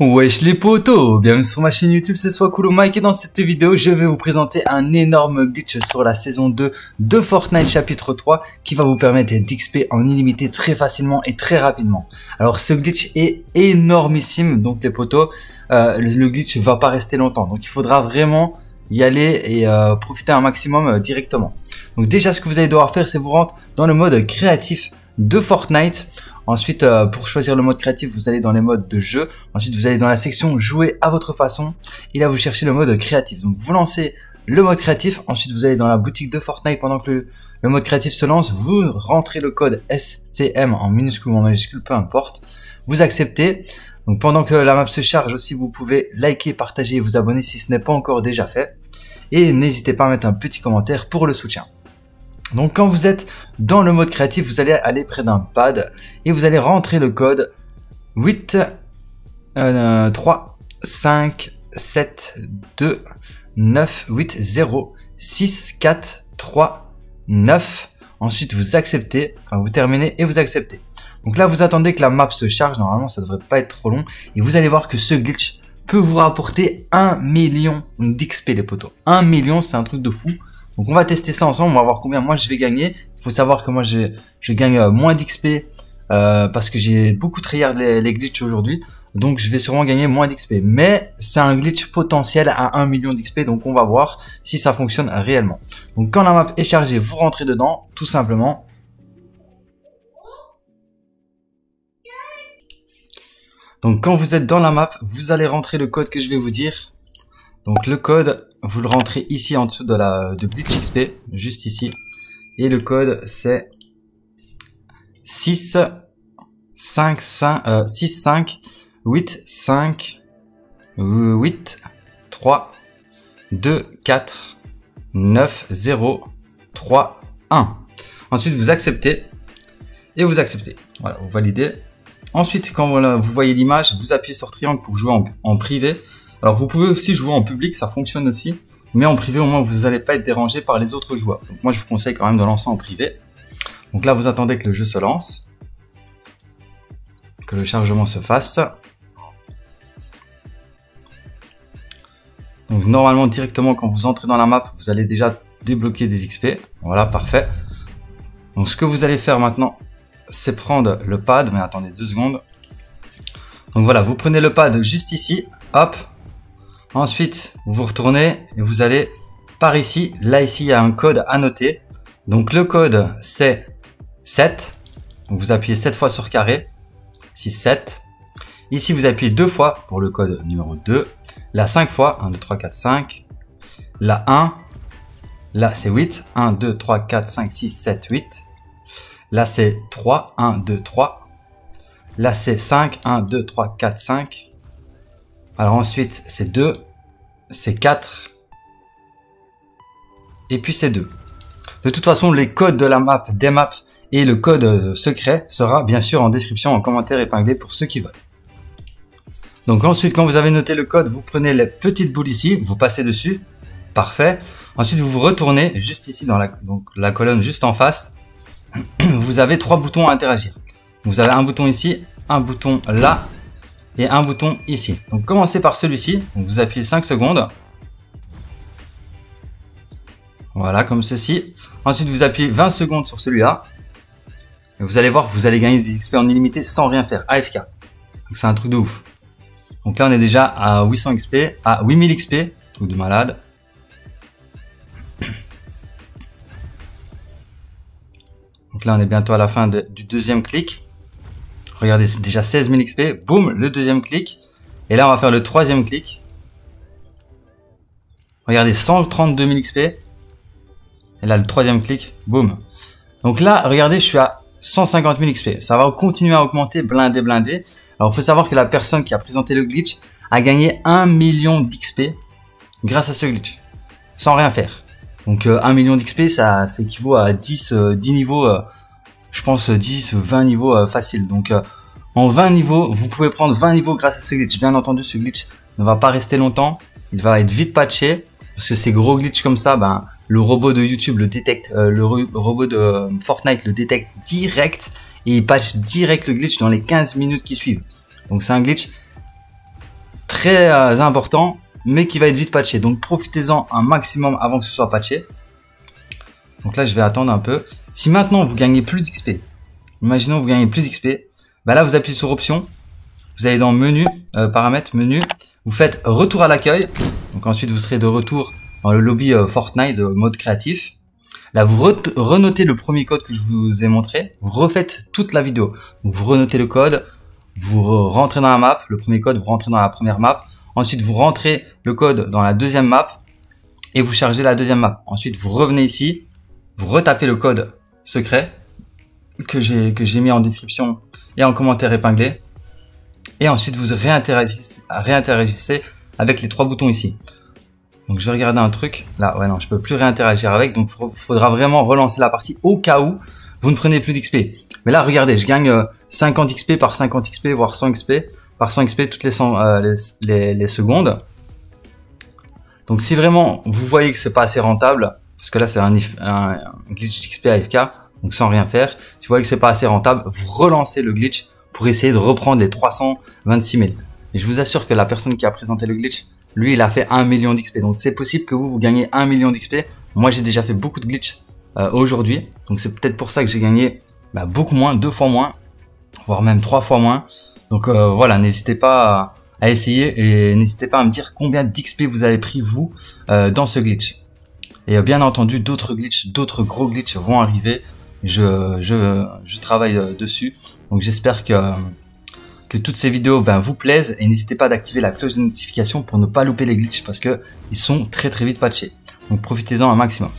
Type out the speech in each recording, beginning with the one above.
Wesh les potos, bienvenue sur ma chaîne YouTube, c'est Swakulu Mike et dans cette vidéo je vais vous présenter un énorme glitch sur la saison 2 de Fortnite chapitre 3 qui va vous permettre d'XP en illimité très facilement et très rapidement. Alors ce glitch est énormissime donc les potos, euh, le glitch va pas rester longtemps donc il faudra vraiment y aller et euh, profiter un maximum euh, directement. Donc déjà ce que vous allez devoir faire c'est vous rendre dans le mode créatif de Fortnite. Ensuite, euh, pour choisir le mode créatif, vous allez dans les modes de jeu. Ensuite, vous allez dans la section jouer à votre façon. Et là, vous cherchez le mode créatif. Donc, vous lancez le mode créatif. Ensuite, vous allez dans la boutique de Fortnite pendant que le, mode créatif se lance. Vous rentrez le code SCM en minuscule ou en majuscule, peu importe. Vous acceptez. Donc, pendant que la map se charge aussi, vous pouvez liker, partager et vous abonner si ce n'est pas encore déjà fait. Et n'hésitez pas à mettre un petit commentaire pour le soutien. Donc quand vous êtes dans le mode créatif, vous allez aller près d'un pad et vous allez rentrer le code 8 3 5 7 2 9 8 0 6 4 3 9. Ensuite vous acceptez, enfin vous terminez et vous acceptez. Donc là vous attendez que la map se charge, normalement ça devrait pas être trop long et vous allez voir que ce glitch peut vous rapporter 1 million d'XP les potos. 1 million c'est un truc de fou. Donc on va tester ça ensemble, on va voir combien moi je vais gagner. Il faut savoir que moi je, gagne euh, moins d'XP euh, parce que j'ai beaucoup tryhard les, les glitches aujourd'hui. Donc je vais sûrement gagner moins d'XP. Mais c'est un glitch potentiel à 1 million d'XP, donc on va voir si ça fonctionne réellement. Donc quand la map est chargée, vous rentrez dedans, tout simplement. Donc quand vous êtes dans la map, vous allez rentrer le code que je vais vous dire. Donc le code, vous le rentrez ici en dessous de la Glitch XP, juste ici. Et le code c'est 6 5 5 euh, 6 5 8 5 8 3 2 4 9 0 3 1. Ensuite vous acceptez et vous acceptez. Voilà, vous validez. Ensuite, quand vous voyez l'image, vous appuyez sur triangle pour jouer en privé. Alors vous pouvez aussi jouer en public, ça fonctionne aussi, mais en privé au moins vous n'allez pas être dérangé par les autres joueurs. Donc moi je vous conseille quand même de lancer en privé. Donc là vous attendez que le jeu se lance, que le chargement se fasse. Normalement directement quand vous entrez dans la map, vous allez déjà débloquer des XP. Voilà, parfait. Donc ce que vous allez faire maintenant, c'est prendre le pad, mais attendez deux secondes. Donc voilà, vous prenez le pad juste ici, hop, Ensuite, vous retournez et vous allez par ici. Là, ici, il y a un code à noter. Donc, le code, c'est 7. Donc, vous appuyez 7 fois sur carré. 6, 7. Ici, vous appuyez deux fois pour le code numéro 2. Là, 5 fois. 1, 2, 3, 4, 5. Là, 1. Là, c'est 8. 1, 2, 3, 4, 5, 6, 7, 8. Là, c'est 3. 1, 2, 3. Là, c'est 5. 1, 2, 3, 4, 5. Alors ensuite, c'est 2, c'est 4, et puis c'est 2. De toute façon, les codes de la map, des maps et le code euh, secret sera bien sûr en description, en commentaire épinglé pour ceux qui veulent. Donc ensuite, quand vous avez noté le code, vous prenez les petites boules ici, vous passez dessus, parfait. Ensuite, vous vous retournez juste ici dans la, colonne juste en face. Vous avez trois boutons à interagir. Vous avez un bouton ici, un bouton là et un bouton ici. Donc commencez par celui-ci, vous appuyez 5 secondes. Voilà, comme ceci. Ensuite, vous appuyez 20 secondes sur celui-là. Vous allez voir, vous allez gagner des XP en illimité sans rien faire, AFK. C'est un truc de ouf. Donc là, on est déjà à 800 XP, à 8000 XP, truc de malade. Donc là, on est bientôt à la fin du deuxième clic. Regardez, c'est déjà 16 000 XP. Boum, le deuxième clic. Et là, on va faire le troisième clic. Regardez, 132 000 XP. Et là, le troisième clic, boum. Donc là, regardez, je suis à 150 000 XP. Ça va continuer à augmenter, blindé, blindé. Alors, il faut savoir que la personne qui a présenté le glitch a gagné 1 million d'XP grâce à ce glitch, sans rien faire. Donc 1 euh, million d'XP, ça, ça équivaut à 10, 10 niveaux, je pense 10, 20 niveaux faciles. Donc en 20 niveaux, vous pouvez prendre 20 niveaux grâce à ce glitch. Bien entendu, ce glitch ne va pas rester longtemps, il va être vite patché, parce que ces gros glitches comme ça, ben, le robot de YouTube le détecte, le robot de Fortnite le détecte direct et il patch direct le glitch dans les 15 minutes qui suivent. Donc c'est un glitch très euh, important, mais qui va être vite patché. Donc profitez-en un maximum avant que ce soit patché. Donc là, je vais attendre un peu. Si maintenant vous gagnez plus d'XP, imaginons vous gagnez plus d'XP, bah là vous appuyez sur option, vous allez dans menu, euh, paramètres, menu, vous faites retour à l'accueil. Donc ensuite vous serez de retour dans le lobby euh, Fortnite de mode créatif. Là, vous renotez le premier code que je vous ai montré, vous refaites toute la vidéo. vous renotez le code, vous rentrez dans la map, le premier code, vous rentrez dans la première map. Ensuite, vous rentrez le code dans la deuxième map et vous chargez la deuxième map. Ensuite, vous revenez ici, vous retapez le code secret que j'ai que j'ai mis en description et en commentaire épinglé. Et ensuite, vous réinteragissez avec les trois boutons ici. Donc je vais regarder un truc. Là, ouais, non, je peux plus réinteragir avec. Donc il faudra vraiment relancer la partie au cas où vous ne prenez plus d'XP. Mais là, regardez, je gagne 50 euh, XP par 50 XP, voire 100 XP par 100 XP toutes les, 100, euh, les, secondes. Donc si vraiment vous voyez que c'est pas assez rentable, parce que là c'est un, un, glitch XP AFK, donc sans rien faire, si vous voyez que c'est pas assez rentable, vous relancez le glitch pour essayer de reprendre les 326 000. Et je vous assure que la personne qui a présenté le glitch, lui, il a fait 1 million d'XP. Donc c'est possible que vous, vous gagnez 1 million d'XP. Moi, j'ai déjà fait beaucoup de glitch euh, aujourd'hui. Donc c'est peut-être pour ça que j'ai gagné bah, beaucoup moins, deux fois moins, voire même trois fois moins. Donc euh, voilà, n'hésitez pas à, essayer et n'hésitez pas à me dire combien d'XP vous avez pris vous euh, dans ce glitch. Et bien entendu, d'autres glitches, d'autres gros glitches vont arriver. Je, je, je travaille dessus. Donc j'espère que que toutes ces vidéos ben, vous plaisent et n'hésitez pas d'activer la cloche de notification pour ne pas louper les glitches parce que ils sont très très vite patchés. Donc profitez-en un maximum.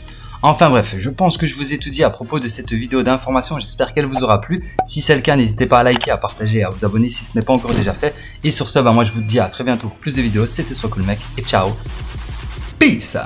Enfin bref, je pense que je vous ai tout dit à propos de cette vidéo d'information, j'espère qu'elle vous aura plu. Si c'est le cas, n'hésitez pas à liker, à partager, à vous abonner si ce n'est pas encore déjà fait. Et sur ce, ben, moi je vous dis à très bientôt pour plus de vidéos, c'était soit mec et ciao Peace